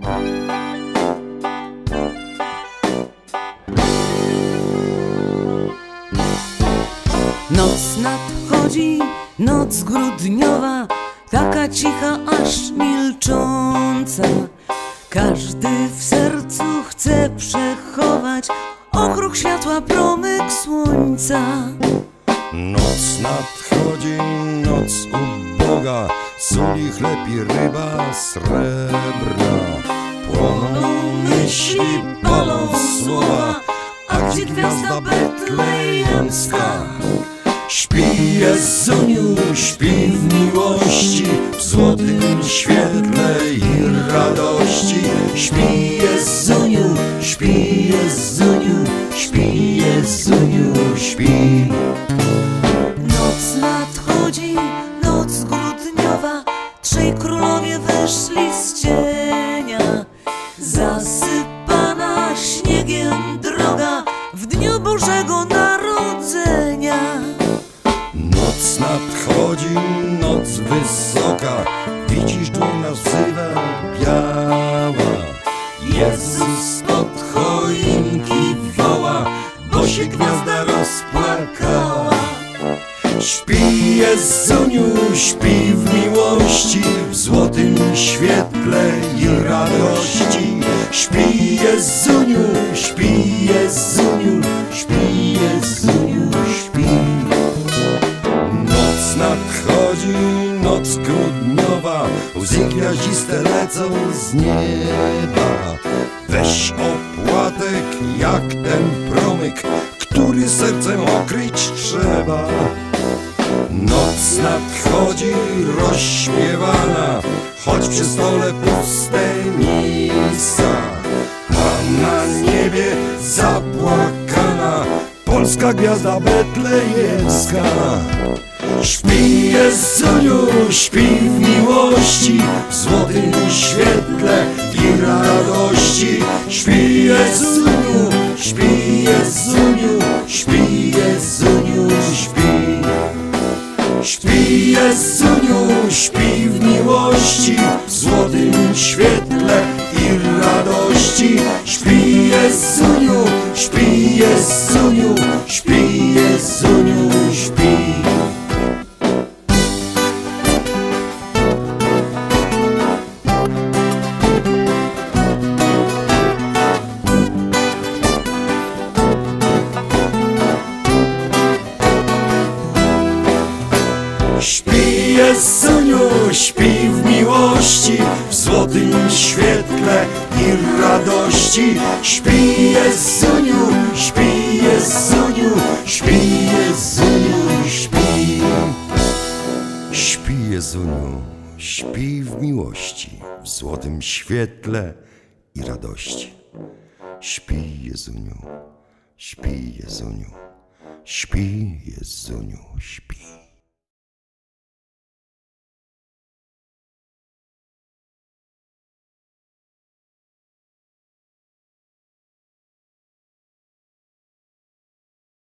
Noc nadchodzi, noc grudniowa, taka cicha aż milcząca. Każdy w sercu chce przechować okruch światła, promyk słońca. Noc nadchodzi, noc uboga, sól chleb i ryba srebrna. Płoną myśli, palą słowa, a gdzie gwiazda betlejemska? Śpi Jezuniu, śpi w miłości, w złotym świetle i radości. Śpi Jezuniu, śpi Jezuniu, śpi Jezuniu, śpi. Noc cienia. Zasypana śniegiem droga w dniu Bożego Narodzenia. Noc nadchodzi, noc wysoka, widzisz tu nas wzywa biała. Jezus od choinki woła, bo się gwiazda rozpłakała. Śpi Jezuniu, śpi w miłości, w złotym świetle i radości. Śpi Jezuniu, śpi Jezuniu, śpi Jezuniu, śpi. Noc nadchodzi, noc grudniowa, łzy gwiaździste lecą z nieba. Weź opłatek jak ten promyk, który sercem okryć trzeba. Noc nadchodzi rozśpiewana, choć przy stole puste miejsca. A na niebie zapłakana polska gwiazda betlejemska. Śpi Jezuniu, śpi w miłości, w złotym świetle i radości. Śpi w złotym świetle i radości. Śpi Jezuniu, Jezuniu, śpi w miłości, w złotym świetle i radości. Śpi Jezuniu, śpi Jezuniu, śpi Jezuniu, śpi. Śpi Jezuniu, śpi w miłości, w złotym świetle i radości. Śpi Jezuniu, śpi Jezuniu, śpi Jezuniu, śpi.